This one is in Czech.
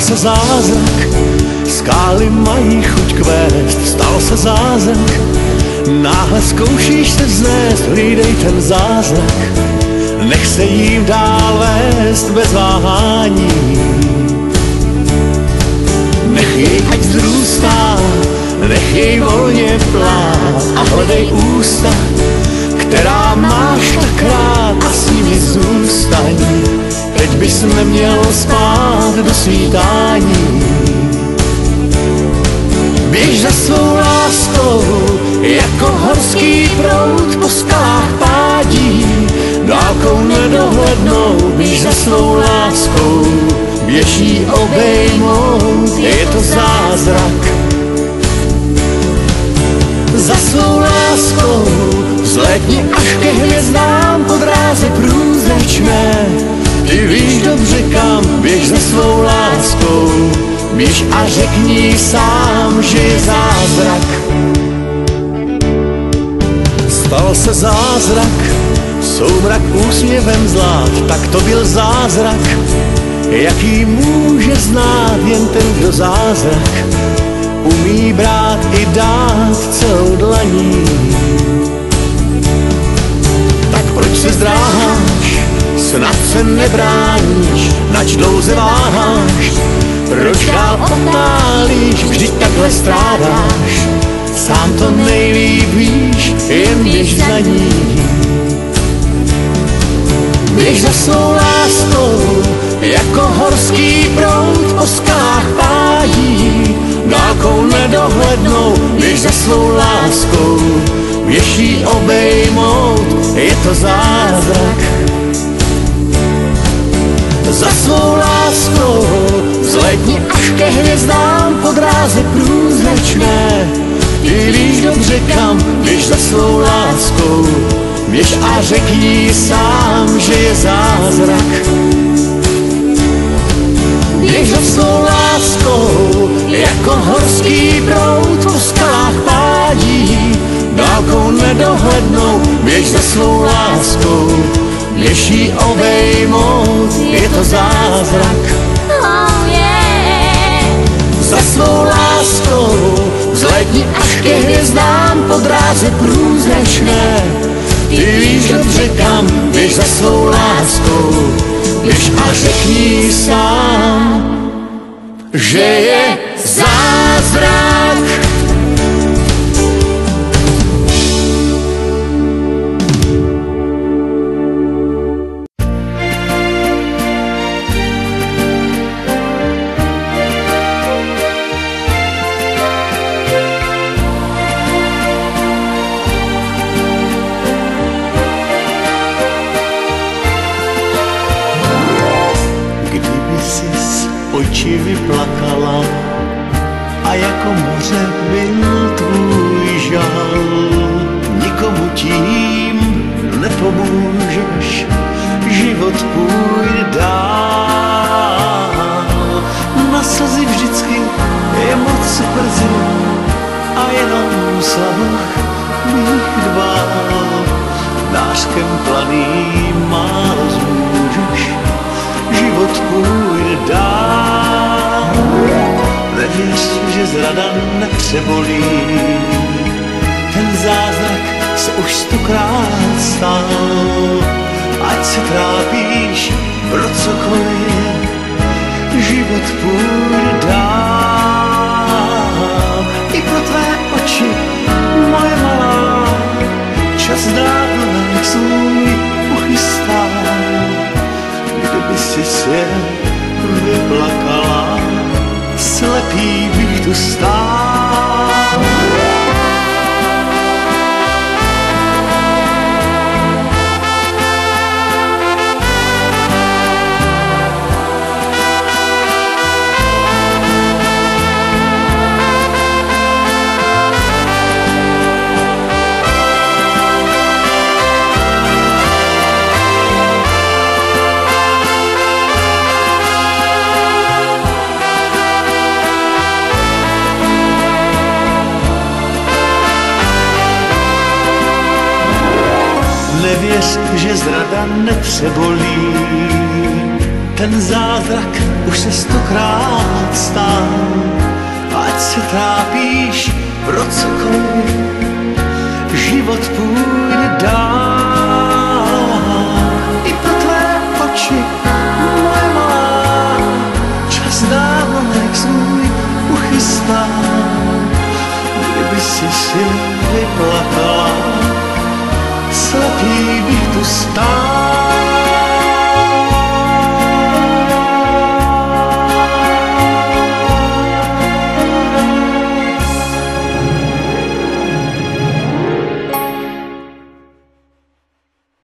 Stal se zázrak, skály mají chuť kvést, stal se zázrak, náhle zkoušíš se vznést, hlídej ten zázrak, nech se jím dál vést bez váhání. Nech jej ať zrůstá, nech jej volně plát a hledej ústa, která máš tak neměl spát do svítání. Běž za svou láskou, jako horský prout po skalách pádí. Dálkou nedohlednou, běž za svou láskou, běží obejmout, je kam, běž za svou láskou, běž a řekni sám, že je zázrak. Stal se zázrak, soumrak úsměvem zlát, tak to byl zázrak, jaký může znát jen ten, kdo zázrak umí brát i dát celou dlaní. Tak proč se zdráháš, snad se nebráníš, nač dlouze váháš, proč dál otálíš, vždyť takhle strádáš, sám to nejlíp víš, jen běž za ní. Běž za svou láskou, jako horský prout po skalách pádí, dálkou nedohlednou, běž za svou láskou, běž obejmout, je to zázrak. Za svou láskou. Zletni až ke hvězdám po dráze průzračné, ty víš dobře kam, běž za svou láskou, běž a řekni sám, že je zázrak. Běž za svou láskou, jako horský prout po skalách pádí, dálkou nedohlednou, běž za svou láskou, běž jí obejmout, je to zázrak. Oh yeah. Za svou láskou, vzletni až ke hvězdám po dráze průzračné, ty víš dobře kam, běž za svou láskou, běž a řekni sám, že je zázrak. Oči vyplakala a jako moře byl tvůj žal, nikomu tím nepomůžeš, život půjde dál. Na slzy vždycky je moc brzy a jenom slabach mých dvál nářkem planým málo zmůžeš, život půjde že zrada nepřebolí, ten zázrak se už stokrát stal. Ať se trápíš pro cokoliv, život půjde dál. I pro tvé oči, moje malá, čas dávno svůj uchystá kdyby si se vyplakala, slepý to start. Že zrada nepřebolí, ten zázrak už se stokrát stál. Ať se trápíš pro cokoliv, život půjde dál. I pro tvé oči, moje malá, čas dávno jak svůj uchystá. Kdyby si si vyplakala, slepý bych tu stál.